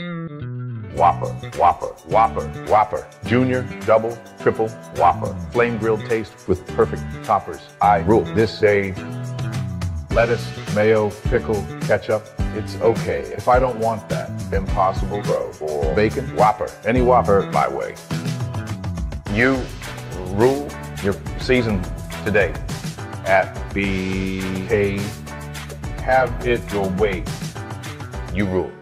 Mm-hmm. Whopper, Whopper, Whopper, Whopper. Junior, double, triple, Whopper. Flame grilled taste with perfect toppers. I rule. This day, lettuce, mayo, pickle, ketchup. It's okay. If I don't want that, impossible bro. Or bacon, Whopper. Any Whopper, my way. You rule your season today at BK. Have it your way. You rule.